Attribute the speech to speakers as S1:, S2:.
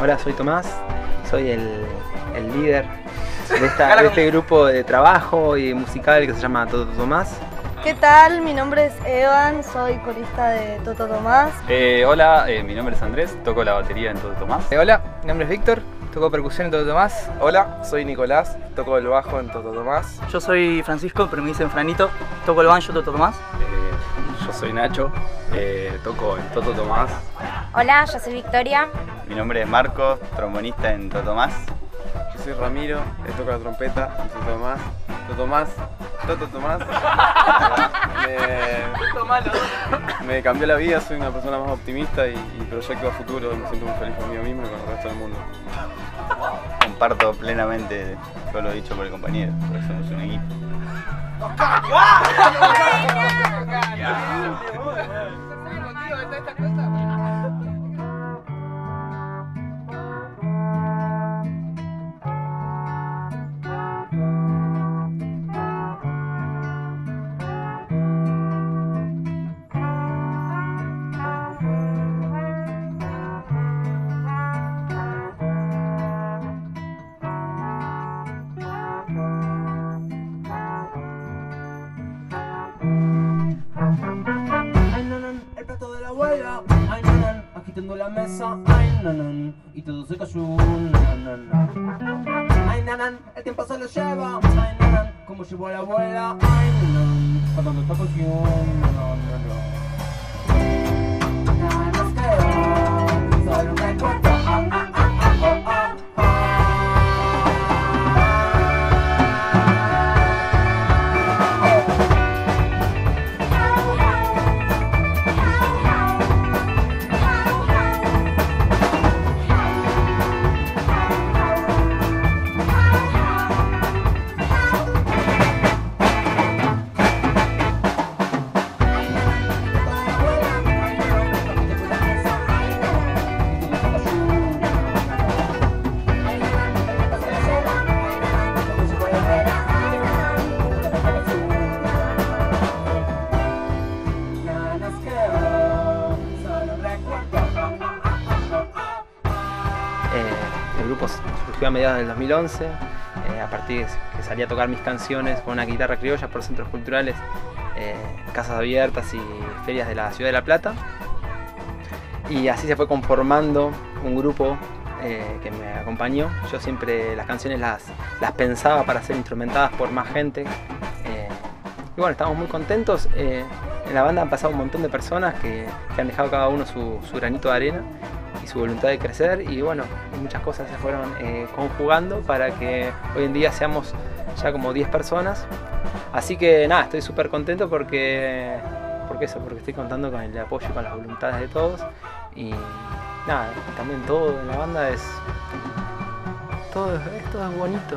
S1: Hola, soy Tomás, soy el, el líder de, esta- de este grupo de trabajo y musical que se llama Toto Tomás.
S2: ¿Qué tal? Mi nombre es Evan, soy corista de Toto Tomás.
S3: Eh, hola, eh, mi nombre es Andrés, toco la batería en Todo Tomás.
S4: Eh, hola, mi nombre es Víctor, toco percusión en Toto Tomás.
S5: Hola, soy Nicolás, toco el bajo en Toto Tomás.
S6: Yo soy Francisco, pero me dicen Franito. Toco el banjo, Toto Tomás.
S3: Eh, yo soy Nacho, eh, toco en Toto Tomás.
S7: Hola, yo soy Victoria.
S8: Mi nombre es Marco, trombonista en Toto Más.
S5: Yo soy Ramiro, eh, toco la trompeta en Toto Tomás. Toto Tomás, Toto Tomás. me, me cambió la vida, soy una persona más optimista y, y proyecto a futuro. Me siento muy feliz conmigo mismo y con el resto del mundo.
S8: Comparto plenamente todo lo dicho por el compañero, porque somos un equipo.
S9: Agitando la mesa. Ay, nanan, y todo se cayó. Nanan. Ay, nanan, el tiempo se lo lleva. Ay, nanan, como llevó a la abuela. Ay, nanan, esta canción. Nanan, nanan.
S1: Surgió a mediados del 2011, eh, a partir de que salía a tocar mis canciones con una guitarra criolla por centros culturales, eh, casas abiertas y ferias de la ciudad de La Plata. Y así se fue conformando un grupo eh, que me acompañó. Yo siempre las canciones las, las pensaba para ser instrumentadas por más gente. y bueno, estamos muy contentos. en la banda han pasado un montón de personas que, que han dejado cada uno su, su granito de arena y su voluntad de crecer y bueno, muchas cosas se fueron eh, conjugando para que hoy en día seamos ya como 10 personas. Así que nada, estoy súper contento porque, porque eso, porque estoy contando con el apoyo y con las voluntades de todos y nada, también todo en la banda es todo, es- todo es bonito.